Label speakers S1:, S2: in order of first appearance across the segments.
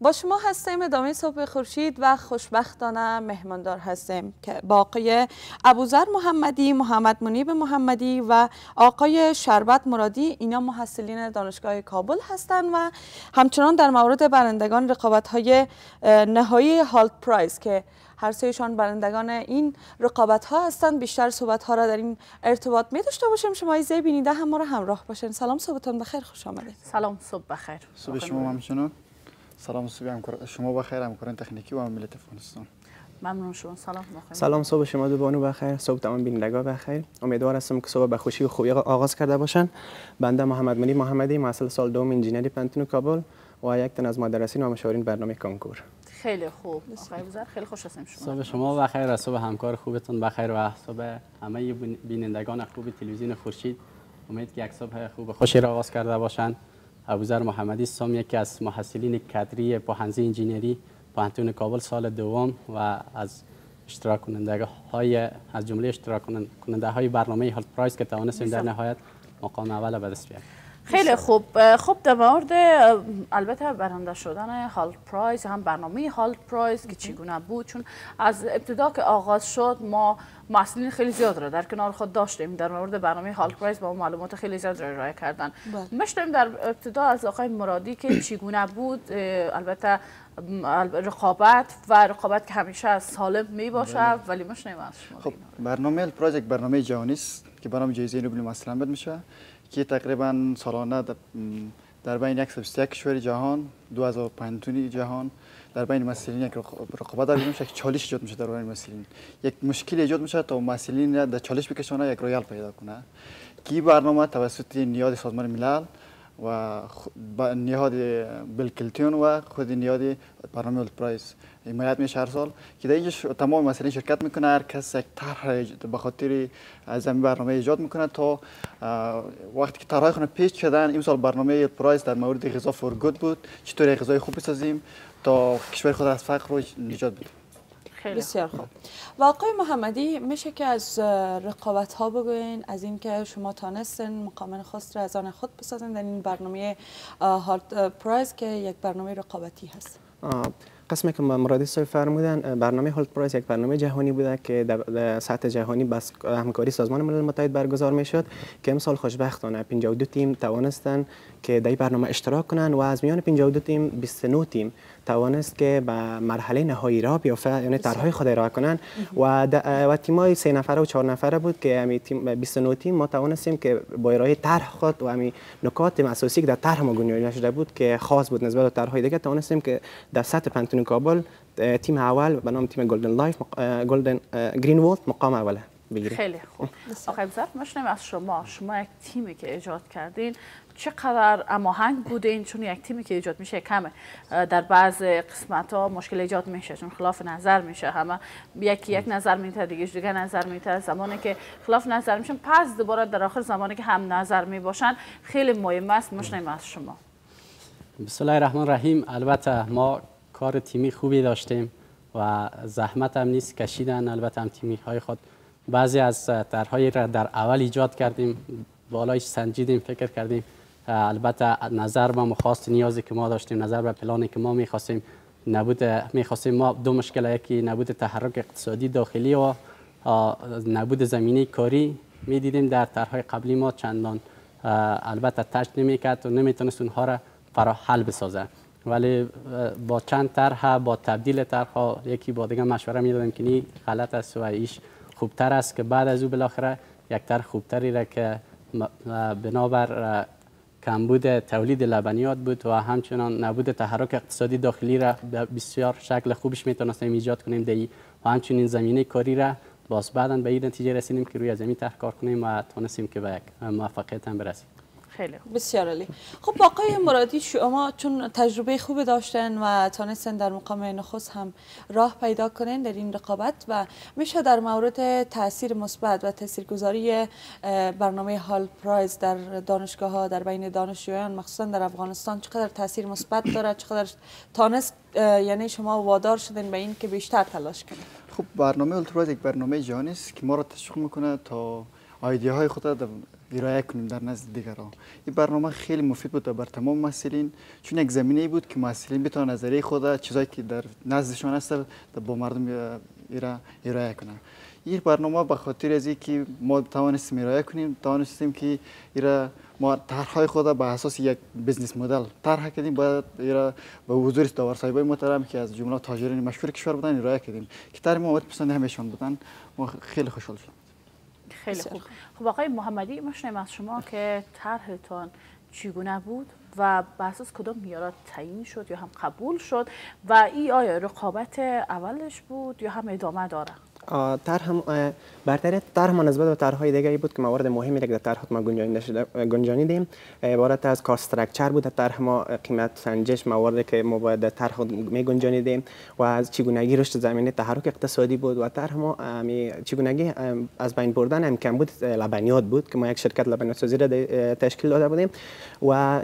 S1: با شما هستیم ادامه صبح خورشید و خوشبختانه مهماندار هستیم که با آقای ابوذر محمدی محمد منیب محمدی و آقای شربت مرادی اینا محصلین دانشگاه کابل هستند و همچنان در مورد برندگان رقابت های نهایی هالت پرایز که هر سهشان برندگان این رقابت ها هستند بیشتر صحبت ها را در این ارتباط می داشته باشیم. شما ایزه بینیده هم ما را همراه باشین. سلام صبحتون بخیر. خوش آمدید.
S2: سلام صبح بخیر.
S3: صبح شما همچنان. سلام صبح شما بخیر همکاران تکنیکی و ملت افغانستان.
S2: ممنون شما. سلام بخیر
S4: سلام صبح شما دو بانو بخیر صبح تمام بینندگان بخیر امیدوار هستم که صبح به خوشی و خوبی آغاز کرده باشن. بنده محمد منی محمدی محصل سال دوم انجینری پنتون کابل و یک تن از مدرسین و مشاورین برنامه کنکور
S2: خیلی خوب. آقای بزر خیلی خوش هستیم شما.
S5: صبح شما بخیر صبح همکار خوبتون بخیر و صبح همه بینندگان خوب تلویزیون خورشید. امید که یک صبح خوب خوشی را آغاز کرده باشند ابوذر محمدی هستم یکی از محصلین کادری پوهنځی انجینری پوهنتون کابل سال دوم و از اشتراک کننده های از جمله اشتراک کننده های برنامه Hult Prize که توانستیم در نهایت مقام اول به دست بیاریم.
S2: خیلی خوب. خب در مورد البته برنده شدن Hult Prize هم برنامه هالت پرایز که چگونه بود چون از ابتدا که آغاز شد ما مسئولین خیلی زیاد را در کنار خود داشتیم. در مورد برنامه هالت پرایز با معلومات خیلی زیاد را ارائه کردن. بله. مشتیم در ابتدا از آقای مرادی که چگونه بود البته رقابت و رقابت که همیشه سالم می باشه بله. ولی مشنیم از شما
S3: خب برنامه هالت پرایز یک برنامه جهانی است. که برنامه جایزه نوبل مسلم میشه که تقریبا سالانه در بین 131 کشور جهان 2000 پنتونی جهان در بین مسئولین یک رقابت در میشه چالش ایجاد میشه در بین مسئولین یک مشکل ایجاد میشه تا مسئولین در چالش بکشونه یک رویال پیدا کنه. کی برنامه توسط نیاد سازمان ملل و نیاد بیل کلتون و خود نیاد برنامه پرایس. حمایت میشه هر سال. که در اینجا تمام مسئله شرکت می‌کنه هر کس یک طرح به خاطر از این برنامه ایجاد می‌کنه تا وقتی که طرح خونه پیش شدن این سال برنامه پرایس در مورد غذا فور گود بود. چطور غذای خوب بسازیم تا کشور خود از فقر رو نجات بدیم
S1: بسیار خوب. و آقای محمدی میشه که از رقابت ها بگوین از اینکه شما تانستن مقام خاص را از آن خود بسازن در این برنامه هارت پرایز که یک برنامه رقابتی هست.
S4: قسمی که مرادی صاحب فرمودن برنامه هولت پرایس یک برنامه جهانی بوده که در سطح جهانی بس همکاری سازمان ملل متحد برگزار می شد که امسال خوشبختانه 52 تیم توانستن که در برنامه اشتراک کنند و از میان 52 تیم 29 تیم توانست که به مرحله نهایی را بیافته یعنی طرحهای خود ارائه کنند و و تیمای سه نفره و چهار نفره بود که امی تیم 29 تیم ما توانستیم که با ارائه طرح خود و امی نکات اساسی که در طرح ما گنجانده شده بود که خاص بود نسبت به طرحهای دیگه توانستیم که در سطح کابل تیم اول به نام تیم Golden Life Golden Green World مقام اوله بگیریم.
S2: خیلی خوب. آقای بزرگ مشنیم از شما شما یک تیمی که ایجاد کردین. چقدر اماهنگ بودین؟ چون یک تیمی که ایجاد میشه کمه. در بعض قسمت ها مشکل ایجاد میشه چون خلاف نظر میشه همه. یکی یک نظر میته دیگه دیگه نظر میته زمانی که خلاف نظر میشن پس دوباره در آخر زمانی که هم نظر می‌باشن خیلی مهم است. مشنیم از شما.
S5: بسم الله الرحمن الرحیم. البته ما کار تیمی خوبی داشتیم و زحمت هم نیست کشیدن البته هم تیمی های خود. بعضی از طرحهایی را در اول ایجاد کردیم بالایش سنجیدیم فکر کردیم. البته نظر به مخواست نیازی که ما داشتیم نظر به پلانی که ما می‌خواستیم نبود می‌خواستیم ما دو مشکل یکی نبود تحرک اقتصادی داخلی و نبود زمینی کاری می‌دیدیم در طرحهای قبلی ما چندان. البته تشت نمی‌کرد و نمی‌تونست اونها را فرا حل بسازه. ولی با چند طرح با تبدیل طرح یکی با دیگه مشوره می‌دادیم که این غلط است و ایش خوبتر است که بعد از او بالاخره یک طرح خوبتری را که بنابر کمبود تولید لبنیات بود و همچنان نبود تحرک اقتصادی داخلی را بسیار شکل خوبش می‌تونستیم ایجاد کنیم دی و همچنین زمینه کاری را باز بعدا به این نتیجه رسیدیم که روی زمین طرح کار کنیم و تونستیم که به یک موفقیت هم برسیم.
S1: خیلی خوب. بسیار عالی. خب آقای مرادی شما چون تجربه خوب داشتن و تانستن در مقام نخست هم راه پیدا کنین در این رقابت و میشه در مورد تاثیر مثبت و تاثیرگذاری برنامه هال پرایز در دانشگاه ها در بین دانشجویان مخصوصا در افغانستان چقدر تاثیر مثبت داره چقدر تانست یعنی شما وادار شدین به این که بیشتر تلاش کنید
S3: خب برنامه هال پرایز یک برنامه جهانی است که ما را تشویق می‌کنه تا ایده های خود ارائه کنیم در نزد دیگران. این برنامه خیلی مفید بود بر تمام محصلین چون یک زمینه بود که محصلین بتوانند نظریه خود چیزایی که در نزدشان است با مردم ارائه کنند این برنامه به خاطر از که ما توانستیم ارائه کنیم توانستیم که ایرا ما طرحهای خود به اساس یک بزنس مدل طرح کردیم. باید ایرا به حضور داور صاحبای محترم که از جمله تاجرین مشهور کشور بودن ارائه کردیم. که طرح ما پسند همیشان بودن. ما خیلی خوشحال شدیم
S2: خیلی خوب. خب آقای محمدی مشنیم از شما که طرحتان چگونه بود و به اساس کدام میارات تعیین شد یا هم قبول شد و ای آیا رقابت اولش بود یا هم ادامه داره
S4: طرح برتری طرح ما نسبت به طرحهای دیگری بود که موارد مهمی که در طرح ما گنجانیدیم. عبارت از کار استراکچر بود. طرح ما قیمت سنجش مواردی که ما باید در طرح می گنجانیدیم و از چگونگی رشد زمینه تحرک اقتصادی بود و طرح ما چگونگی از بین بردن هم کم بود. لبنیات بود که ما یک شرکت لبنیات سازی را تشکیل داده بودیم و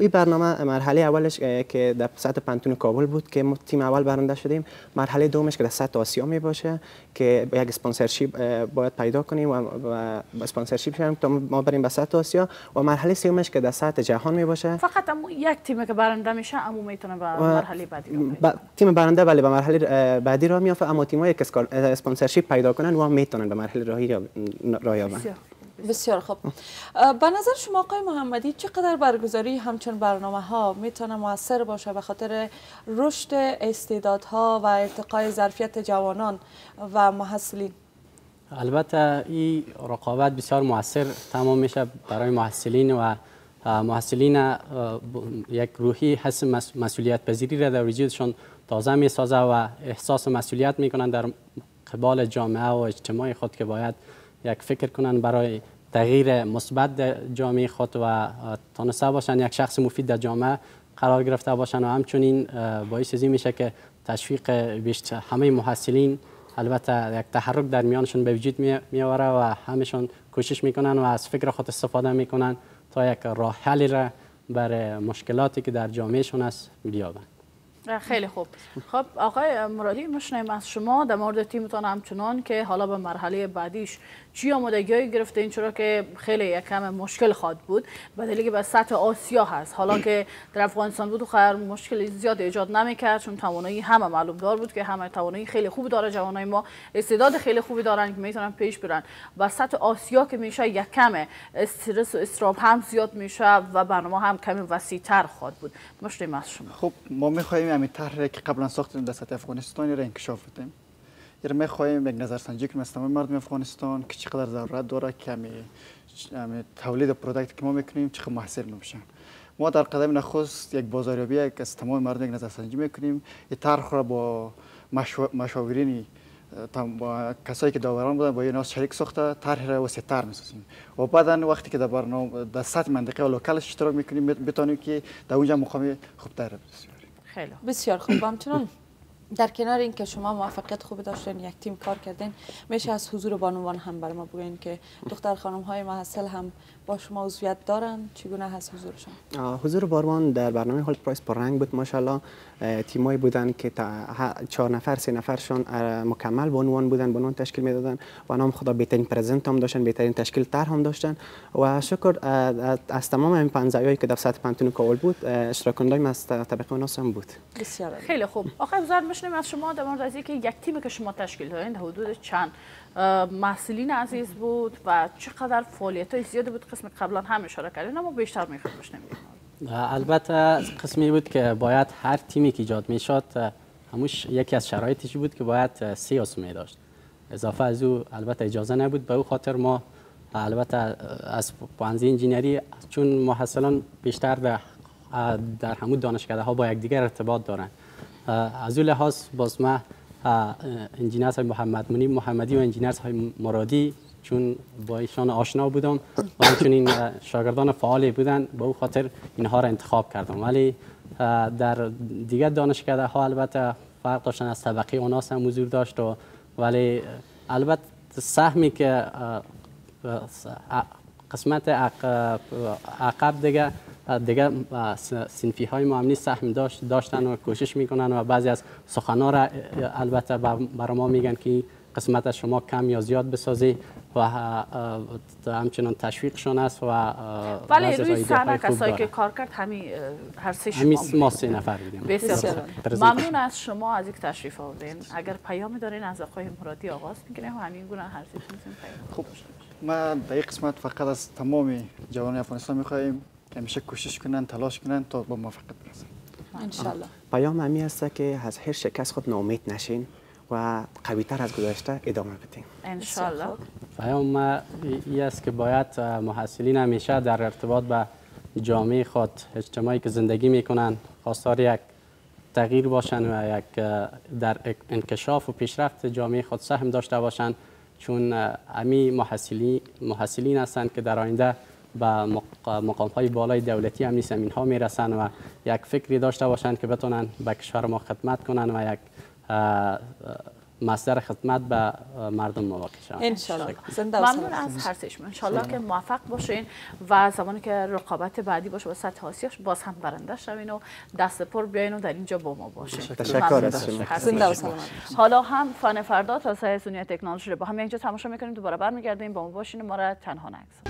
S4: این برنامه مرحله اولش که در سطح پنتون کابل بود که ما تیم اول برنده شدیم. مرحله دومش که در سطح آسیا می باشه که یک اسپانسرشیپ باید پیدا کنیم و اسپانسرشیپ شیم تا ما بریم به سطح آسیا و مرحله سومش که در سطح جهان می باشه.
S2: فقط یک تیم که برنده میشه امو می‌تونه به مرحله بعدی با...
S4: تیم برنده ولی به مرحله بعدی را میافته اما تیمایی که اسپانسرشیپ پیدا کنن و می‌تونن به مرحله راهی راه یابن
S1: بسیار خوب. به نظر شما آقای محمدی چقدر برگزاری همچون برنامه ها می‌تونه موثر باشه به خاطر رشد استعدادها و ارتقای ظرفیت جوانان و محصلین؟
S5: البته این رقابت بسیار موثر تمام میشه برای محصلین و محصلین یک روحی حس مسئولیت پذیری را در وجودشان تازه می سازه و احساس مسئولیت می‌کنن در قبال جامعه و اجتماع خود که باید یک فکر کنن برای تغییر مثبت جامعه خود و تانسته باشن یک شخص مفید در جامعه قرار گرفته باشن و همچنین باعث ازی میشه که تشویق بیشتر همه محصلین البته یک تحرک در میانشون به وجود میآوره و همشون کوشش می‌کنن و از فکر خود استفاده می‌کنن تا یک راه حلی را بر مشکلاتی که در جامعهشون است بیابند
S2: خیلی خوب. خب آقای مرادی مشنیم از شما در مورد تیمتان همچنان که حالا به مرحله بعدیش چی آمادگی گرفته؟ این چرا که خیلی یکم مشکل خواد بود. به دلیل که به سطح آسیا هست. حالا که در افغانستان بود خیر مشکل زیاد ایجاد نمی‌کرد چون توانایی همه معلوم دار بود که همه توانایی خیلی خوب داره. جوانای ما استعداد خیلی خوبی دارن که می‌تونن پیش برن. و سطح آسیا که میشه یکم استرس و اضطراب هم زیاد میشه و برنامه هم کمی وسیع‌تر خواد بود. می‌شنویم از شما.
S3: خب ما می‌خوایم همین طرح که قبلا ساختیم در سطح افغانستان را انکشاف بدیم یعنی می خواهیم یک نظرسنجی کنیم از تمام مردم افغانستان که چقدر ضرورت داره که همی تولید product که ما می‌کنیم چقدر محصول میشن ما در قدم نخست یک بازاریابی یک از تمام مردم یک نظرسنجی می‌کنیم. این طرح را با مشاورین با کسایی که داوران بودن با ناس شریک ساخته طرح را وسیع‌تر می‌سازیم. و بعدا وقتی که در برنامه در سطح منطقه و لوکالش اشتراک می‌کنیم بتونیم که در اونجا مقام خوبتر بسیاریم
S1: خیلی بسیار خوب. همچنان در کنار اینکه شما موفقیت خوبی داشتین یک تیم کار کردین میشه از حضور بانوان هم بر ما بگوین که دختر خانم های محصل هم با شما عضویت دارن. چگونه هست حضورشان؟
S4: حضور بارمان در برنامه هولت پرایس پر رنگ بود ماشاءالله. تیمایی بودن که تا چهار نفر سه نفرشان مکمل بانوان بودن بانوان تشکیل می‌دادن. و نام خدا بهترین پرزنت هم داشتن بهترین تشکیل تر هم داشتن. و شکر از تمام این پنځایایی که در سطح پنتون کول بود اشتراک کننده از طبقه ناس هم بود.
S2: بسیار خیلی خوب. آخه بزرگ میشنیم از شما در مورد از اینکه یک تیمی که شما تشکیل دادین حدود چند محصلین عزیز بود و چقدر فعالیت های زیادی بود قسم قبلا هم اشاره کردین اما بیشتر می‌خواد بشنیم
S5: البته قسمی بود که باید هر تیمی که ایجاد می‌شد هموش یکی از شرایطش بود که باید سی اسمی داشت. اضافه از او البته اجازه نبود. به او خاطر ما البته از پوانزی انجینری چون محصلان بیشتر در در همون دانشکده ها با یکدیگر ارتباط دارند از او لحاظ باز ما انجینرز های محمد منی محمدی و انجینرز های مرادی چون با ایشان آشنا بودم و همچنین شاگردان فعالی بودن به او خاطر اینها را انتخاب کردم. ولی در دیگر دانشکده ها البته فرق داشتن از طبقه اوناس هم حضور داشت و ولی البته سهمی که قسمت عقب دیگه دیگه سنفی های معاملی سهم داشت داشتن و کوشش می‌کنن و بعضی از سخنا را البته برای ما میگن که قسمت از شما کم یا زیاد بسازی و همچنان تشویقشان است و
S2: ولی روی صحنه کسایی که کار کرد همین هر سه
S5: شما ما سه نفر بودیم.
S2: بسیار ممنون از شما از یک تشریف آوردین. اگر پیامی دارین از آقای مرادی آغاز می‌کنیم و همین گونه هر سه پیام
S3: خوب ما در این قسمت فقط از تمام جوان افغانستان می‌خواهیم همیشه کوشش کنن تلاش کنن تا با موفقیت برسن.
S1: انشالله
S4: پیام همی است که از هر شکست خود ناامید نشین. و قوی تر از گذشته ادامه بدیم.
S2: انشالله
S5: پیام ای است که باید محصلین همیشه در ارتباط به جامعه خود اجتماعی که زندگی می‌کنن خواستار یک تغییر باشند و یک در انکشاف و پیشرفت جامعه خود سهم داشته باشند چون امی محصلی محصلین هستند که در آینده به مقام های بالای دولتی هم زمین ها می‌رسند و یک فکری داشته باشند که بتونن به کشور ما خدمت کنند و یک مصدر خدمت به مردم مواقع شوند
S1: انشالله.
S2: ممنون از هر سهشون انشالله که موفق باشین و زمانی که رقابت بعدی باشه و سطح آسیاش باز هم برنده شوین و دست پر بیاین و در اینجا با ما باشین.
S4: تشکر از شما.
S2: حالا هم فن فردا تا سایه دنیای تکنولوژی رو با هم اینجا تماشا می‌کنیم. دوباره برمیگردیم. با ما باشین ما را تنها نگذارید